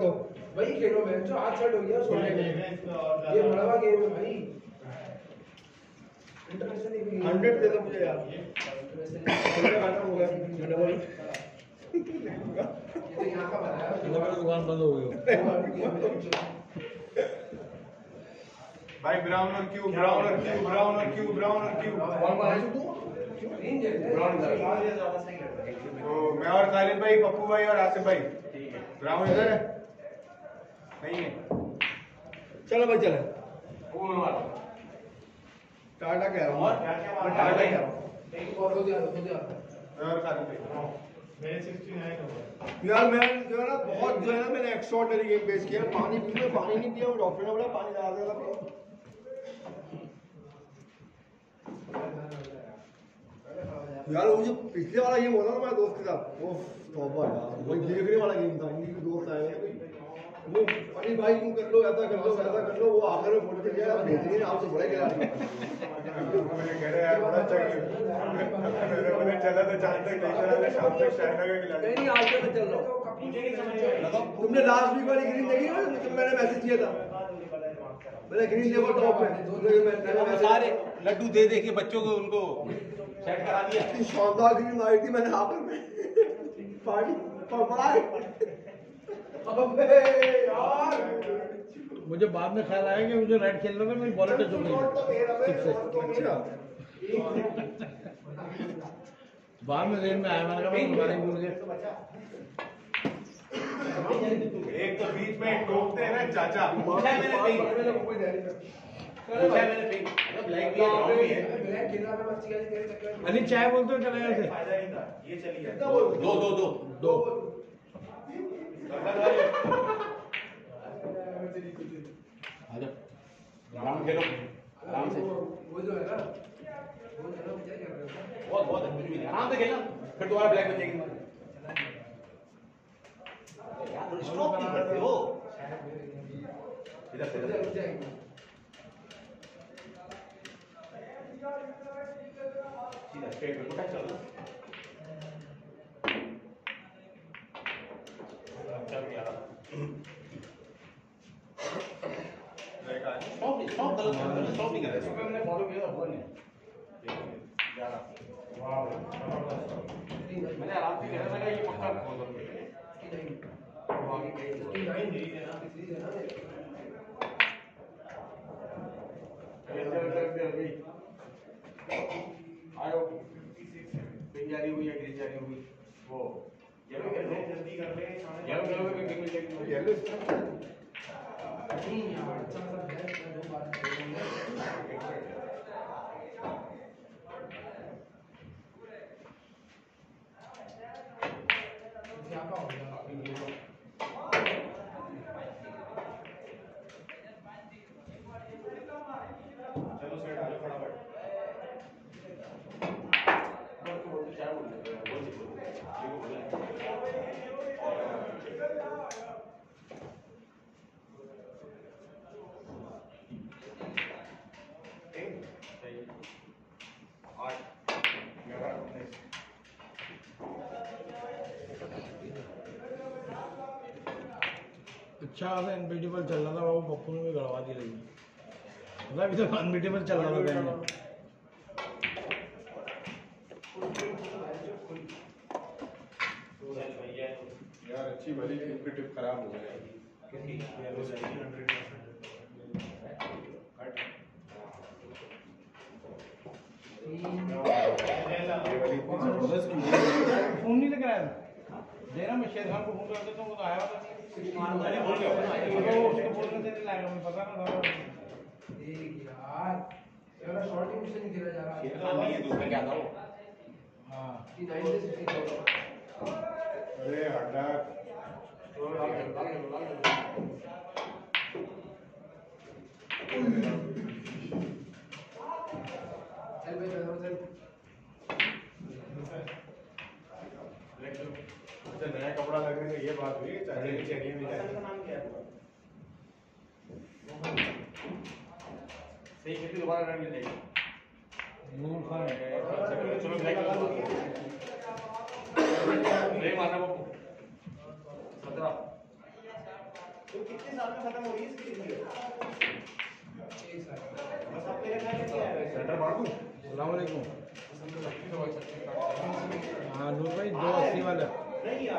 दो। वही खेलो मैं जो हाथ सेट हो गया सो ये बड़ा गेम है भाई। इंटरनेशनल हंड्रेड दे दो मुझे यार। इंटरनेशनल हो गया तो यहाँ का बनाया दुकान बंद हो गई भाई ब्राउन और क्यू? ब्राउन और क्यू? ब्राउन और क्यू ब्राउन और क्यू? तो मैं और खालिद भाई पप्पू भाई और आसिफ भाई। ब्राउन इधर है? नहीं है चलो भाई चले। टाटा कह रहा हूँ। मैं टाटा कह रहा हूँ। और हो हो यार मैं जो है ना बहुत जो है ना मैंने एक्स्ट्रॉर्डनरी गेम पेश किया। पानी पी पानी नहीं पिया डॉक्टर ने बोला पानी ज़्यादा ज़्यादा पियो यार वो जो पिछले वाला गेम होता ना मेरे दोस्त के साथ वो तौबा यार वही देखने वाला गेम था इनकी दोस्त आए। थे वो अरे भाई यूँ कर लो ऐसा कर लो ऐसा कर लो वो आखिर में बेहतरीन आपसे बड़े खिलाड़ी मुझे कह रहे यार बड़ा गेम मैंने मैंने चला था चार तक नहीं चला शाम तक चाइना का खिलाड़ी। नहीं आज तक चल रहा तुमने लास्ट वीक वाली ग्रीन देखी ना जब मैंने मैसेज किया था। मैंने ग्रीन देखो टॉप में सारे लड्डू दे दे के बच्चों को उनको सेट करा दिया। शानदार ग्रीन आई थी मैंने आकर में पार्टी मुझे बाद में ख्याल आया कि मुझे रेड खेलने में मेरी बॉल टच हो। गई बाद में रेल में आया मैंने कहा मैं भूल गया। एक तो बीच में टोकते हैं ना चाचा। पूछा मैंने पिंक मैंने पिंक मतलब है चाय बोलते हो चले गए थे ये चलिए दो दो दो। दो। आराम खेलो आराम से वो जो है ना वो जो है ना हो बहुत बहुत है, आराम से खेलना फिर दोबारा ब्लैक जाएगी यार थोड़ी स्ट्रोक नहीं करते हो इधर से इधर जाएगी सीधा स्ट्रेट पे पुटा चलो स्टॉप नहीं स्टॉप गलत कर रहे स्टॉप नहीं कर रहे सुबह हमने फॉलो किया था नहीं। मैंने आराम से किया मैंने ये पक्का फॉलो आयो। पिंक जारी हुई या ग्रीन जारी हुई। वो। येलो येलो जल्दी कर ले येलो येलो येलो नहीं यार अच्छा सा बैठ मैं दो बार खेलूँगा क्या का हो गया चलो सेट आ जाओ फटाफट आठ ग्यारह उन्नीस अच्छा खासा अनबीटेबल चल रहा था वो पप्पू ने भी गड़वा दी रही मतलब अभी तक अनबीटेबल चल रहा था पहले। यार अच्छी भली खराब हो गया फ़ोन नहीं लग रहा है देना मैं शेर खान को फ़ोन कर देता हूँ वो तो आया होता तो नहीं। रहा ये तो नहीं है दूसरा क्या था वो हाँ कि 90 से 60 अरे हड्डा चल भाई मैं चल अच्छा नया कपड़ा लगने से ये बात हुई चाचा की चेरिया में जाए सही खेती दोबारा रन ले जाएगी नूर खान। चलो ब्लैक ले मारना पप्पू सत्रह। तो कितने साल में खत्म हो रही है इसकी डिग्री एक साल। बस आप मेरे ख्याल में नहीं आया सेंटर मार दूँ? सलाम वालेकुम हाँ नूर भाई दो अस्सी वाला नहीं यार क्यों मीठा दिल्ली में बहुत अच्छा गए गए और क्या और क्या काम है मुझे कहने किया मैं आपको डिग्री के बाद तेरे बोलने में चलेगा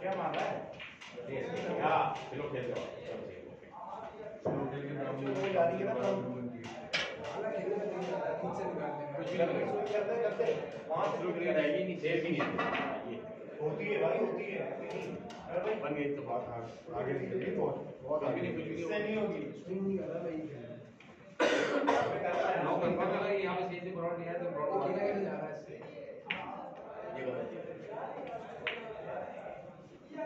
क्या मार रहा है? क्या? चलो खेल जाओ वो जा रही है ना से कुछ भी करते करते वहाँ ब्लू रहेगी नहीं सेफ़ ही। नहीं होती है भाई होती है। अरे बन गई तो बात आगे निकल गई बहुत बहुत आगे नहीं कुछ इससे नहीं होगी। स्विंग नहीं कर रहा भाई खेल कंफर्म लगा कि यहाँ पे सही से ब्रॉड नहीं है तो ब्रॉड खेला जा रहा है इससे। ये गलत है नाउ अगर ये मार देता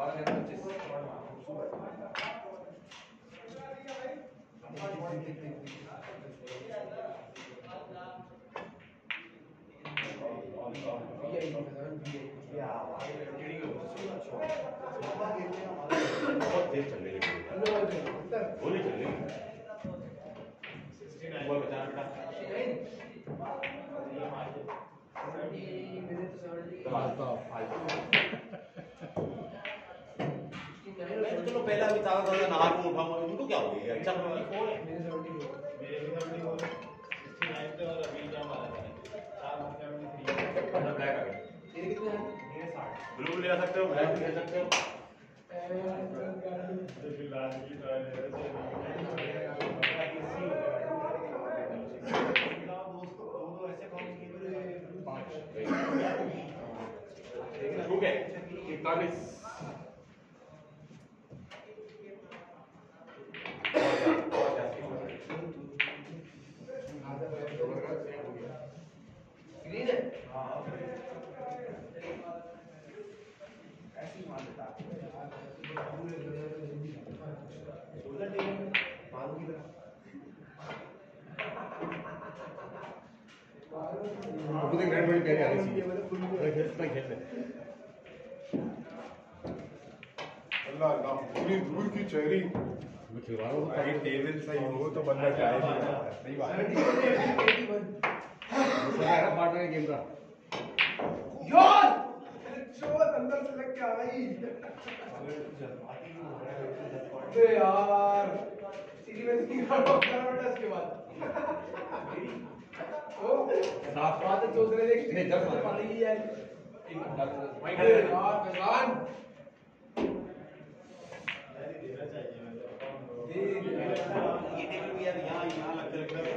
बारह के बहुत तेज चल रही है गोली चल रही है ऊपर बचा बेटा मैं तो चलो पहला भी ताज़ा ताज़ा नहा के उठाऊँगा इनको क्या हो गया? अच्छा बना अपना ब्लैक आ गया ब्लू ले सकते हो? ब्लैक ले सकते हो ठीक है इकतालीस ग्रीन है अभी तक रेड बड़ी प्यारी आ रही थी अरे खेल अल्लाह अल्लाह। पूरी दूर की चेहरी। भाई टेबल सही हो तो बंदा जाए सही बात है। पार्टनर गेम का। यार! चोर अंदर से लग के आ गई अबे यार सीधी में सीधी का डॉक्टर बेटा इसके बाद। ओ साफ़ बात है सोच रहे नहीं, लगते लगते हैं।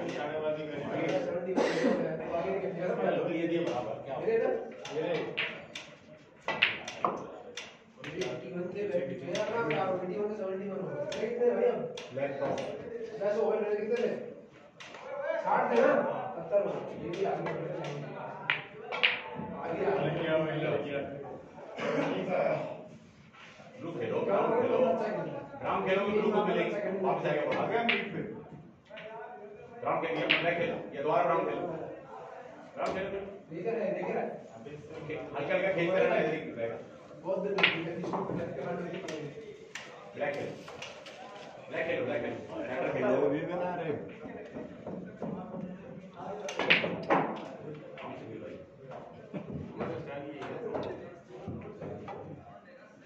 शानेबाजी करेंगे ये दिए बराबर क्या मेरे ना वन थे बैठ मेरा नाम क्या 21 से 71 हो गया कितने भाई हम ब्लैक टॉप दस ओवर कितने साठ थे ना सत्तर ये भी आगे बढ़ रहे हैं आगे खेलो ब्राउन खेलो ब्राउन खेलो ब्लू को मिलेगी वापस आएगा बढ़ा गया मीट पे ब्राउन खेल गया ब्लैक खेलो ये दोबारा ब्राउन खेलो ब्राउन खेलो देख रहे हैं देख रहे हैं हल्का हल्का खेल कर रहना है ब्लैक बहुत देर है इसको कनेक्ट करने में ब्लैक खेलो ब्लैक खेलो ब्लैक खेलो हैकर खेलो वो भी बना रहे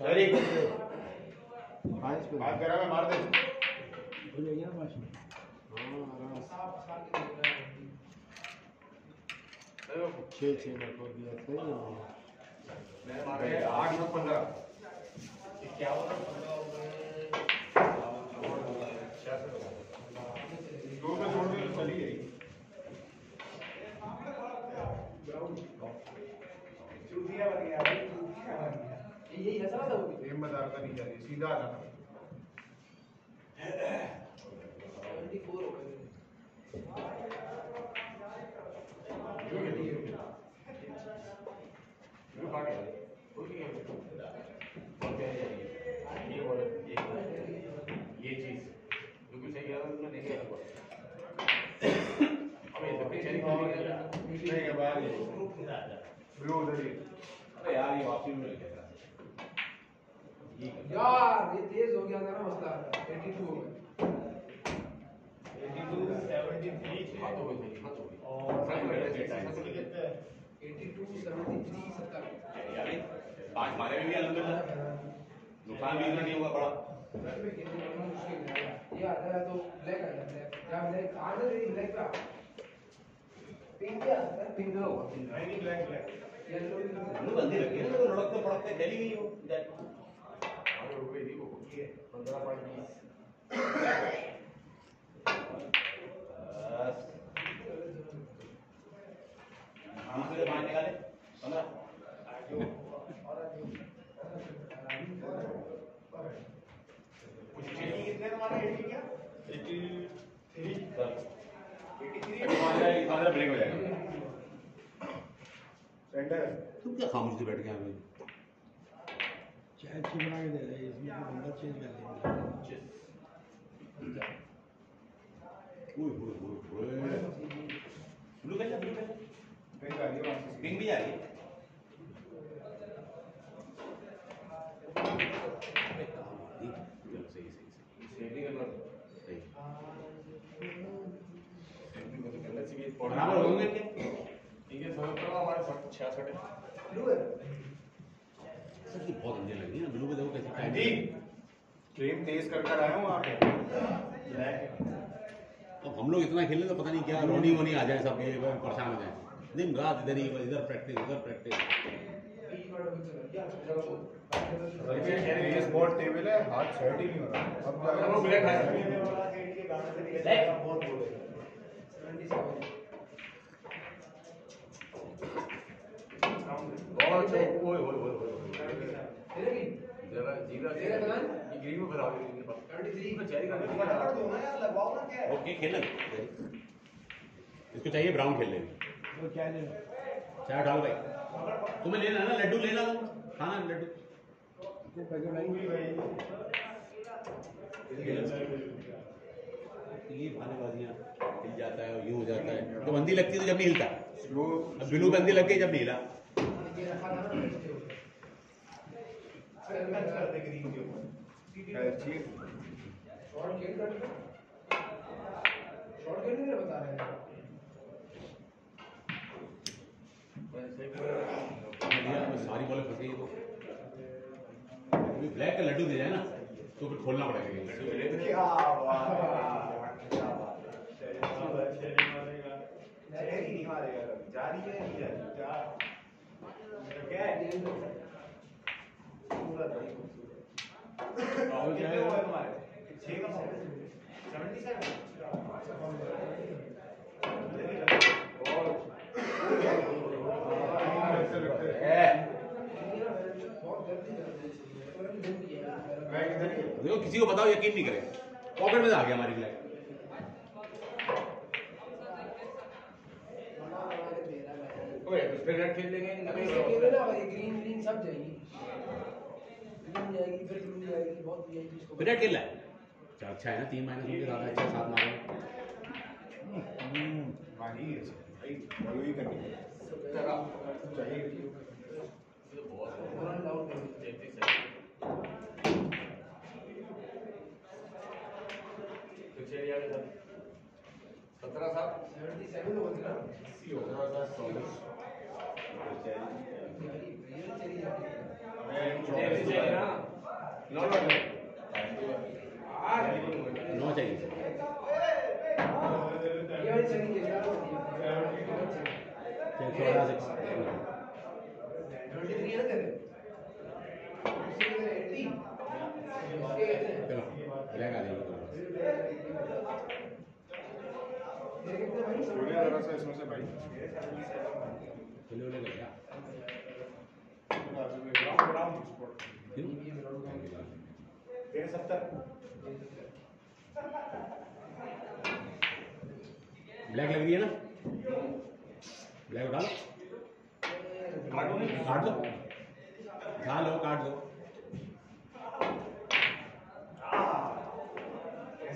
वेरी गुड बात करा मैं मार दे। हो जाएगी ना पाँच में? छः छः लगभग दिया सही है आठ नौ पंद्रह। क्या होगा पंद्रह ओवर में सीधा आ जाना हो आ गया कोई नहीं और क्या है ये चीज़ बिल्कुल सही है उसने नहीं किया अबे तो पिक्चर ही नहीं है बाहर ब्लू उधर ही अरे यार ये वापसी में मिल गया। ये यार ये तेज हो गया था ना मसला 82 हो। गए हाथ हो गई हाथ हो गई। और फ्रंट में ऐसे ऐसे कितने? 82 73 70 यार ये पाँच मारे में भी अल्हम्दुलिल्लाह नुकसान भी इतना नहीं होगा बड़ा। फ्रंट में खेलने में मुश्किल है। ये आ जाए तो ब्लैक आ जाए ब्लैक क्या ब्लैक आ जाए तेरी ब्लैक का पिंक क्या है पिंक करो नहीं ब्लैक ब्लैक येलो बंदी लगी है तो लड़कते पड़कते चली गई वो रुपए दी वो की है 15 पॉइंट बस से बाहर निकाले। पंद्रह कितने तुम्हारा एटी क्या पंद्रह ब्रेक हो जाएगा सेंटर तुम क्या खामोश से बैठ गए हैं चाय अच्छी बना के दे तो बंदा चेंज कर लेंगे। ओए ओए ओए ओए ब्लू कैसा ब्लू कैसा कहीं जा रही है वहाँ से पिंक भी आ चाहिए बराबर होंगे क्या ठीक है। सब हमारे 66 है ब्लू है। बहुत अंधेर लगी ना ब्लू पे देखो कैसे टाइम जी। फ्लेम तेज कर कर आया हूँ वहाँ पे। अब हम लोग इतना खेले तो पता नहीं क्या रोनी वोनी आ जाए सब ये परेशान हो जाए। दिन रात इधर ही इधर प्रैक्टिस उधर प्रैक्टिस स्पॉट टेबल है हाथ सेट ही नहीं हो रहा। अब अब वो ब्लैक है और अच्छा ओए ओए ओए ओए तेरे भी जरा जीरा तेरे बनान? ये ग्रीन में बताओ ग्रीन में 73 चेरी का नहीं ओके खेलना इसको चाहिए ब्राउन खेलने में वो क्या चाय उठाओ भाई। तुम्हें लेना है ना लड्डू लेना खाना लड्डू। को पैकेट लाएँगे ये भानेबाजियाँ हिल जाता है और यूँ हो जाता है। तो बंदी लगती है तो जब नहीं हिलता। अब बिलू बंदी लग गई जब नहीं हिला ये रखा था ना इसके ऊपर चीज़ शॉर्ट खेल कर शॉर्ट खेल नहीं बता रहे हैं भैया, अब सारी बॉलें फंस गई तो अभी ब्लैक का लड्डू दे जाए ना तो फिर खोलना पड़ेगा क्या बात क्या बात ही। नहीं मारेगा कभी जा रही है नहीं जा रही जा क्या है पूरा भाई और क्या कितने हुए है तुम्हारे छह का सेवेंटी बहुत जल्दी जल्दी तुरंत दिन किया मैं देखो किसी को बताओ यकीन नहीं करे पॉकेट में आ गया हमारी ब्लैक तो फिर खेल लेंगे। ग्रीन ग्रीन सब जाएगी। ग्रीन जाएगी फिर जाएगी बहुत जाएगी खेल रहा है? अच्छा अच्छा है ना तीन ज़्यादा अच्छा सात मारे चाहिए पूरा डाउन कर तेतीस है पिक्चर याद है सत्रह साल? 77 हो गया ना सत्रह साल चौबीस रियल चली जाती तेतीस है ना नौ नौ नौ चाहिए ये वाली चली खेलना होती छः चौदह सिक्स ट्वेंटी थ्री है ना तेरे इसके कितने एट्टी इसके कितने चलो ब्लैक आ जाएगी तेरे कितने भाई छोड़िए जरा सा इसमें से भाई खुले उले लग गया राउंड राउंड स्पॉट क्यों ये ग्राउंड का ये सत्तर ब्लैक लग रही है ना ब्लैक उठा लो काटो नहीं काट दो उठा लो काट दो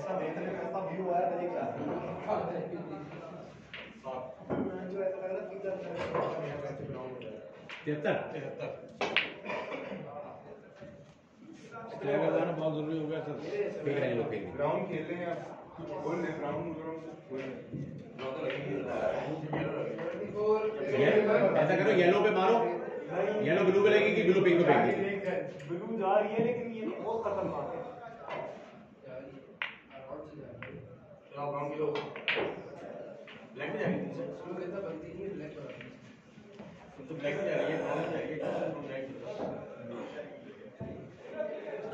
ऐसा देखने का ऐसा व्यू आया मेरे क्या जो ऐसा लग रहा पीछे तिहत्तर? तिहत्तर। फ्लैग बहुत ज़रूरी हो गया सर। लोग ग्राउंड खेल रहे हैं आप खोल रहे ग्राउंड ग्राउंड ऐसा करो येलो पे मारो। येलो ब्लू पे लगेगी ब्लू पिंक पे ब्लू जा रही है लेकिन ये बहुत खतरनाक है। ब्राउन की लो ब्लैक में जाएगी? सर कहता बनती नहीं ब्लैक पर तो ब्लैक में जाएगी ब्राउन में जाएगी। तो ब्लैक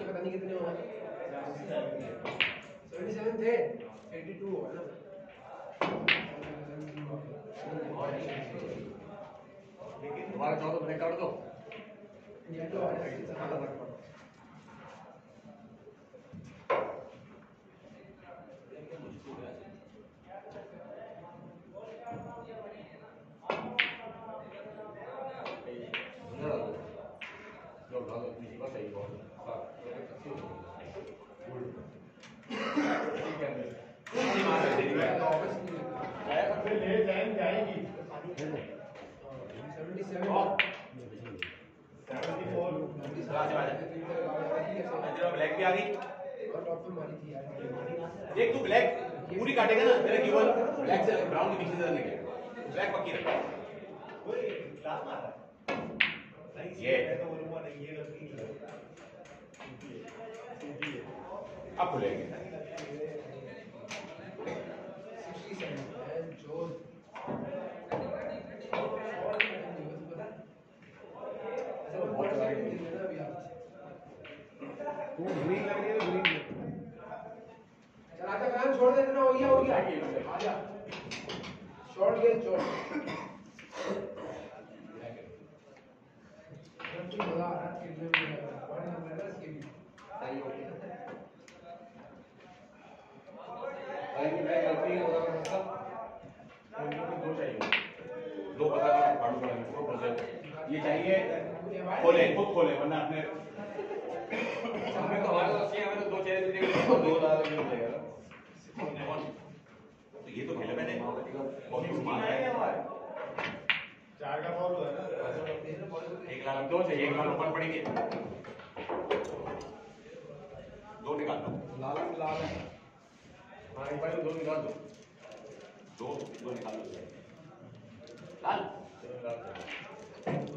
पता नहीं कितने हुआ सेवेंटी सेवन थे एट्टी टू हुआ ना। लेकिन दोबारा चाहो तो ब्लैक काट दो येलो है अंदर डाल दो लो डाल दो पीछे बस सही बहुत हाँ अच्छी हो गुड ठीक है नहीं मार रहे तेरी बात ले जाएँगे जाएगी seventy seven seventy four black भी आ गई और टॉप पे मारी थी यार देख तू ब्लैक पूरी काटेगा ना मेरा कीबोर्ड ब्लैक से ब्राउन के पीछे से निकले ब्लैक पक्की रख ये। अब खुलेंगे सिक्सटी सेवन एंड जो वो ग्रीन लग रही है ग्रीन चल आजा फ़ैन छोड़ दे इतना हो गया हो गया आजा शॉर्ट गेम शॉर्ट मज़ा आ रहा है खेलने में बॉडी नंबर है इसके भी सही हो गया भाई की मैं गलती हो रहा है सब उनको दो चाहिए दो बता दो फाड़ू करेंगे दो प्रोजेक्ट ये चाहिए खोले खुद खोले वरना अपने हमें तो हमारे पास हमें तो दो चेहरे देंगे तो तो ये तो खेला मैंने। है चार का फॉल हुआ ना एक लाख दो चाहिए एक लाख ऊपर पड़ेंगे। दो निकाल दो। लाल लाल है। हाँ एक बार दो निकाल दो। दो दो निकाल दो। लाल।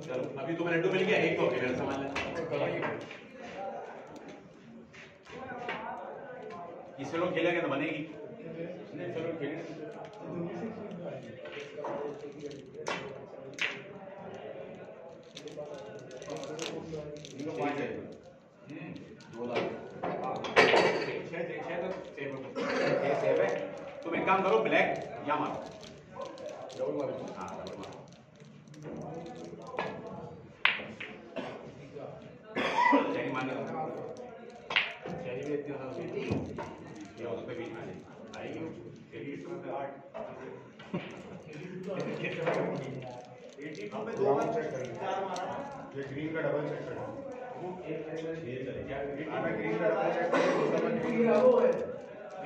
चलो अभी तुम्हें लड्डू मिल गया एक तो मेरे सामान है इससे लोग खेलेंगे तो बनेगी। नहीं चलो खेलेंगे इनको पाँच हम्म, दो लाख। छः छः छः तो छः सेव है। तुम एक काम करो ब्लैक या मारो। डबल मारो। हाँ डबल मारो। मारने भी इतनी होना ये हो सकता है बीच में आ जाए आएगी पे दो बार चेक मारा ये ग्रीन का डबल चेक करेंगे आना ग्रीन का डबल चेक करेंगे वो है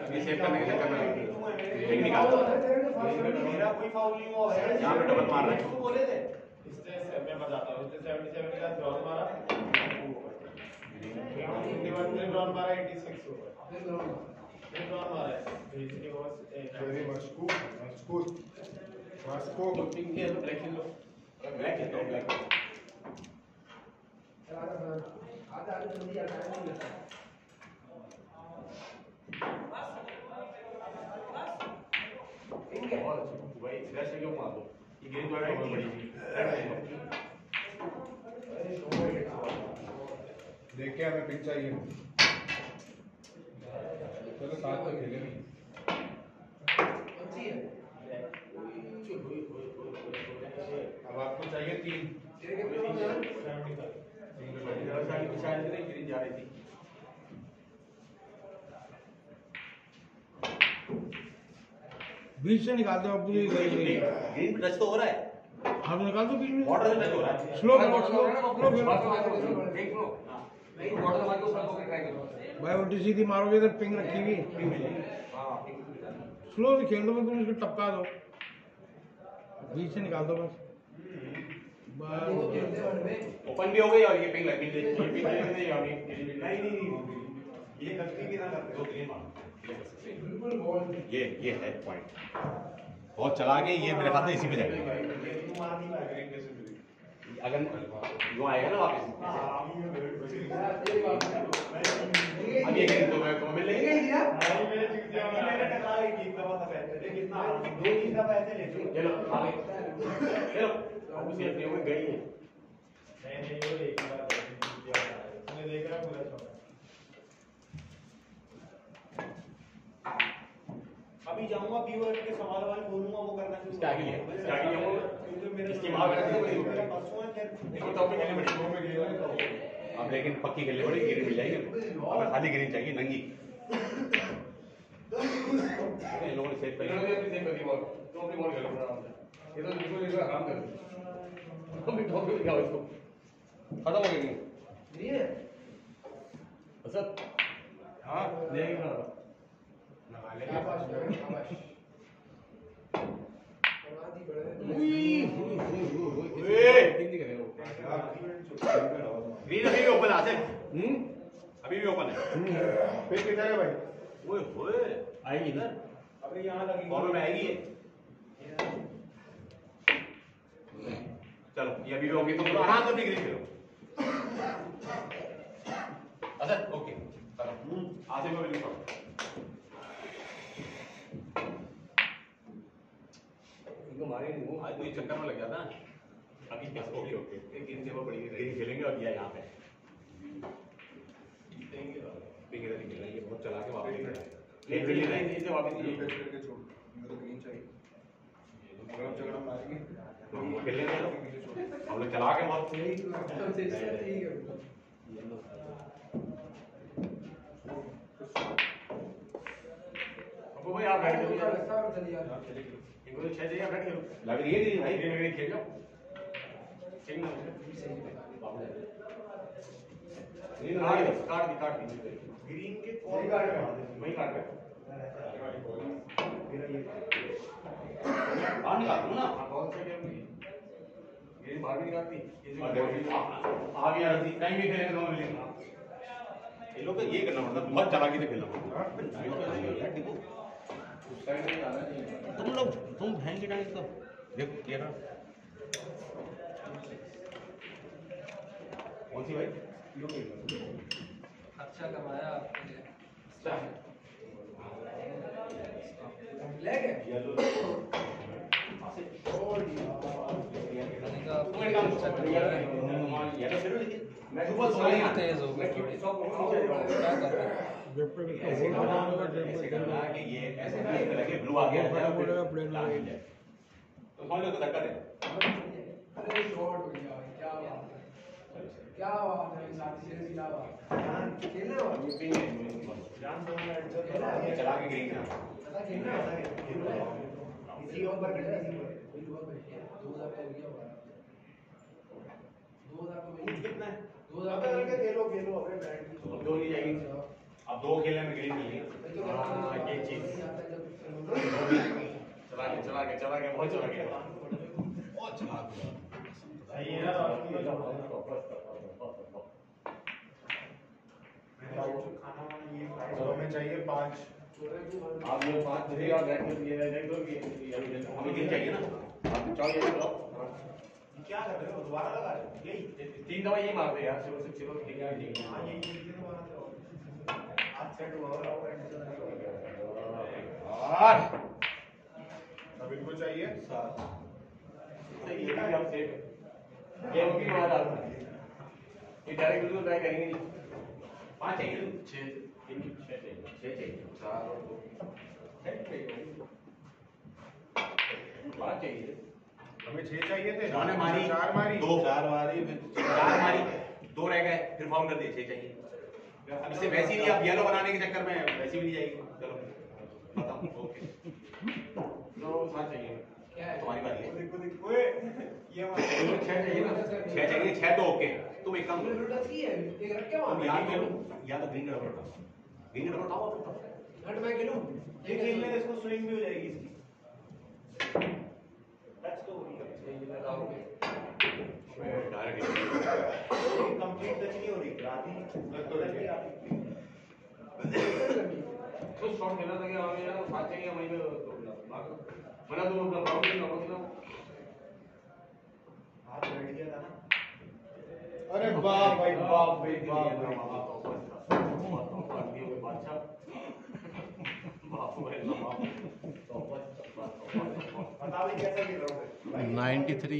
ये सेव करने के चक्कर में एक निकाल मेरा कोई फाउल नहीं हुआ है यहाँ पे डबल मार रहे हैं बोले थे इसने मैं बताता हूँ इसने 77 का ड्रॉप मारा 51 ने ड्रॉप मारा 86 ओवर फिर करो फिर ड्रॉप मारा है इसके बाद वेरी मशकूक मशकूक मशकूक पिंक है तो ब्लैक खेल लो ब्लैक खेलता हूँ ब्लैक चल आजा फ़ैन आजा आजा जल्दी आ टाइम नहीं लगता ठीक है बहुत अच्छी भाई इधर से क्यों मार दो ये ग्रीन तो बहुत बड़ी थी अरे शोर है देख के हमें पिच चाहिए। तो साथ तो खेले। नहीं अब आपको चाहिए तीन। बीच से निकाल दो अब ग्रीन टच तो हो रहा है। हम निकाल दो बीच में। वाटर से टच हो। रहा है। स्लो स्लो स्लो स्लो भाई उल्टी सीधी मारोगे तो पिंग रखी हुई स्लो भी खेल दो तुम उसको टपका दो। बीच से निकाल दो बस। ओपन भी हो गई और ये पिंग लगी। ये पिंग नहीं और ये नहीं नहीं ये गलती की ना करते। दो ग्रीन मारो ये ये है पॉइंट बहुत चला के ये मेरे ख्याल से इसी पे जाएगा। अगर यूँ आएगा ना वापस। हाँ मेरे अब ये तो मैं तो मिल लेंगे जीत दिया मैंने टकरा गई एक दफ़ा था पैसे लेकिन कितना दो तीन दफ़ा ऐसे लेते ये लो। आ गए अब सेफ़ नहीं हुई गई है। नहीं नहीं वो एक बार मैंने देखा पूरा अभी जाऊँगा व्यूअर के सवाल वाल बोलूँगा वो करना शुरू आगे लिया, आगे वो। मेरे इसकी माँ। मेरा है तो अब लेकिन पक्की खेलने पड़ेगी ग्रीन मिल जाएगी हमें खाली ग्रीन चाहिए नंगी इन लोगों ने सेव कर लिया खत्म हो गई हाँ ग्रीन अभी भी ओपन है। आसिफ अभी भी ओपन है। फिर किधर है भाई? ओए होए। आएगी इधर। अभी यहाँ लगी कॉर्नर में आएगी ये। चलो ये अभी भी ओके तो चलो आराम से अपनी ग्रीन खेलो। अच्छा ओके चलो। आसिफ को भी लिखो इनको मारे नहीं वो। आज तो ये चक्कर में लग जाता है अभी ओके ओके टेबल पड़ी है। खेलेंगे और ये यहाँ पे। पिंक इधर ही खेलेंगे ये बहुत चला के वापस लेके आएगा। ले ले ले ले इसे वापस ले करके छोड़ मेरे को ग्रीन चाहिए। अगर हम झगड़ा मारेंगे तो हम लोग खेलने दे लो हम लोग चला के बहुत अब भाई आप बैठ जाओ। इनको तो छह चाहिए आप बैठ जाओ। लग रही है भाई। खेल जाओ। ग्रीन ग्रीन के वही काट रहे वही काट रहे बाहर निकाल दो ना बहुत सही है ये बाहर भी निकालती आ- थी कहीं भी खेलेंगे दोनों मिलेंगे ये लोग ये करना पड़ता बहुत चालाकी से खेलना पड़ता में तुम लोग, तुम भैंस के टाइम तो देखो, ये रहा कौन सी भाई? अच्छा करवाया आपने। तुम्हें काम अच्छा कर ये तो फिर देखिए मैं सुबह सो रही तेज हो गई थोड़ी क्या कर रहे हैं? ब्लू आ गया। तो तो धक्का दे अरे शॉट हो गया क्या बात है क्या बात है साथी से क्या बात है? खेलने वाला। जान दो ना एडजस्ट चला के ग्रीन करना पता खेलने वाला इसी ओवर करना इसी ओवर दो हज़ार का लिया हुआ दो हज़ार का कितना है? दो अब हज़ार करके खेलो खेलो। अबे बैठ। अब दो नहीं जाएगी। अब दो खेलने में ग्रीन मिली। हाँ ये चीज़। चला के चला के चला के बहुत चला के बहुत चला के। सही है ना खाना ये हमें चाहिए पाँच। आप लोग पाँच बजे और बैठ के ये देख लो हमें ग्रीन चाहिए ना? आप चाहो ये लो क्या कर रहे हो? दोबारा लगा रहे यही। तीन दवा यही मार दे यार चलो चलो ठीक है ठीक है हाँ यही चीज़ है। आज सेट हुआ और आओ अब इनको चाहिए? सात। सही है। हम सेफ़ ये होगी मार डाल ये डायरेक्ट बिल्कुल ट्राई करेंगे। नहीं पाँच चाहिए ना छः तीन छः चाहिए छः चाहिए चार और दो छः चाहिए पाँच चाहिए हमें छह चाहिए थे। उन्होंने मारी। चार मारी। दो। चार मारी चार मारी। दो रह गए फिर फाउल कर दिए छह चाहिए। अब इससे वैसी नहीं अब येलो बनाने के चक्कर में वैसी भी नहीं जाएगी। चलो बताओ ओके तो सात चाहिए। है? तुम्हारी बारी है। देखो देखो ओए, ये छह चाहिए ना? छह चाहिए। छह तो ओके तुम एक काम करो। लुटस की है एक रख के तुम वहाँ या तो या तो ग्रीन रबर उठाओ ग्रीन रबर उठाओ उठाओ नट मैं खेलूं? ये खेलने से इसको स्विंग भी हो जाएगी इसकी। टच तो हो रही है डायरेक्ट कंप्लीट टच नहीं हो रही। आधी तो रही है। तो शॉट खेलना था कि हमें यार सात चाहिए वहीं पे मैंने तुम अपना बाउंड किया बाउंड किया हाथ बैठ गया था ना। अरे बाप भाई बाप भाई बाप बता भी कैसा खेल रहा हूँ? 93